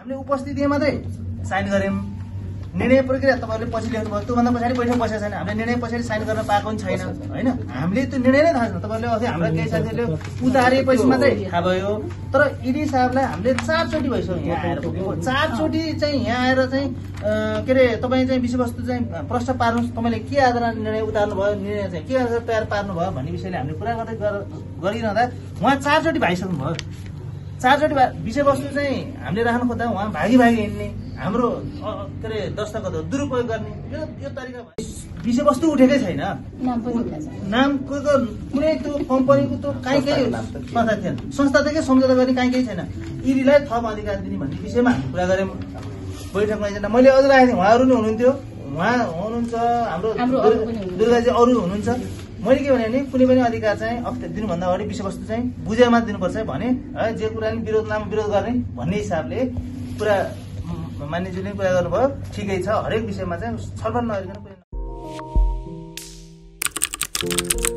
हामीले उपस्थिति मात्रै साइन गऱ्यौँ। निर्णय प्रक्रिया तपाईँहरूले पछि ल्याउनुभयो त्योभन्दा पछाडि बैठक बसेको छैन। हामीले निर्णय पछाडि साइन गर्न पाएको पनि छैन होइन? हामीले त्यो निर्णय नै थाहा छैन। तपाईँहरूले अझै हाम्रा केही साथीहरूले उतारेपछि मात्रै थाहा भयो। तर इडी साहबलाई हामीले चारचोटि भइसक्यो यहाँ आएर पुगेको चारचोटि चाहिँ यहाँ आएर चाहिँ के अरे तपाईँ चाहिँ विषयवस्तु चाहिँ प्रश्न पार्नुहोस्। तपाईँले के आधारमा निर्णय उतार्नु भयो निर्णय चाहिँ के आधार तयार पार्नु भयो भन्ने विषयले हामीले कुरा गर्दै गर- गरिरहँदा उहाँ चारचोटि भाइसक्नु भयो चारचोटि विषयवस्तु चाहिँ हामीले राख्नु खोज्दा उहाँ भागी भागी हिँड्ने हाम्रो के अरे दस्तखत दुरुपयोग गर्ने यो यो तरिका। विषयवस्तु उठेकै छैन। नामको त कुनै त्यो कम्पनीको त काहीँ केही संस्था थिएन। संस्थादेखि सम्झौता गर्ने काहीँ केही छैन। इडीलाई थप अधिकार दिने भन्ने विषयमा हामी कुरा गऱ्यौँ। बैठकमा एजेन्डा मैले अझ राखेको थिएँ उहाँहरू नै हुनुहुन्थ्यो। उहाँ हुनुहुन्छ हाम्रो। दुर्गाजी अरू हुनुहुन्छ। मैले के भने भने कुनै पनि अधिकार चाहिँ अप्ठ्यारो दिनुभन्दा अगाडि विषयवस्तु चाहिँ बुझेमा दिनुपर्छ भने है जे कुरा नि विरोध नाम विरोध गर्ने भन्ने हिसाबले कुरा म, मान्यजीले कुरा गर्नुभयो ठिकै छ हरेक विषयमा चाहिँ छलफल नगरिकन कुनै